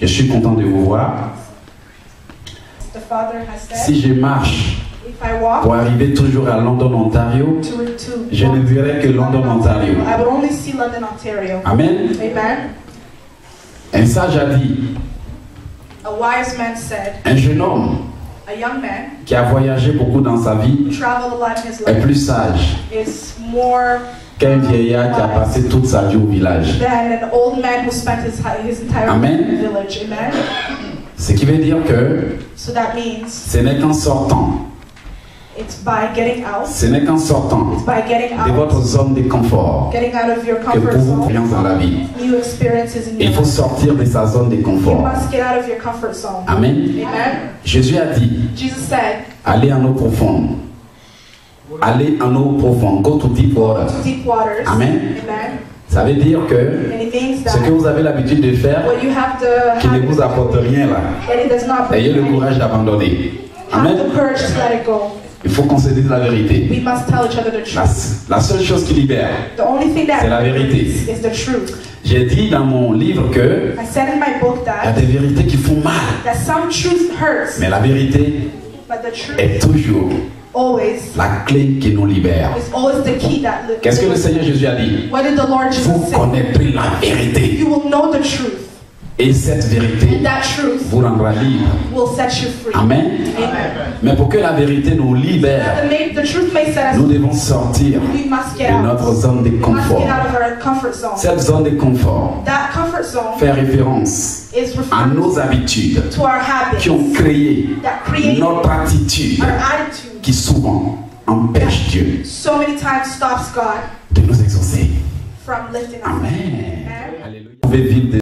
Je suis content de vous voir. Si je marche pour arriver toujours à London, Ontario, je ne verrai que London, Ontario. Amen. Un sage a dit, un jeune homme qui a voyagé beaucoup dans sa vie est plus sage qu'un vieillard qui a passé toute sa vie au village. than an old man who spent his, his entire life Amen. in the village. Amen. Ce qui veut dire que So that means ce n'est qu'en sortant, it's by getting out, ce n'est qu'en sortant it's by getting de votre out, zone de confort getting out of your que comfort pour vous dans la vie. new experiences in Il faut life. sortir de sa zone de You confort. must get out of your comfort zone. Amen. Amen. Jésus a dit, Jesus said, allez en eau profonde. Allez en eau profonde. Go to deep water. to deep waters. Amen. Amen. Ça veut dire que ce que vous avez l'habitude de faire, qui ne vous apporte rien là, ayez le courage d'abandonner. Amen. Il faut qu'on se dise la vérité. We must tell each other the La, truth. la seule chose qui libère. The only thing that C'est la vérité. is the truth. J'ai dit dans mon livre que I said in my book il y a that des vérités qui font mal, mais la vérité but the truth est toujours always la clé qui nous libère. Qu'est-ce que le Seigneur Jésus a dit? Vous connaîtrez la vérité. You will know the truth, Et cette vérité and that truth vous rendra libre. will set you free. Amen. Amen. Mais pour que la vérité nous libère, nous devons sortir de notre zone de confort. Cette zone de confort fait référence à nos habitudes qui ont créé notre attitude. Qui souvent empêche Dieu So many times stops God de nous exaucer. from lifting. Amen. Amen. Alléluia. Vous pouvez vivre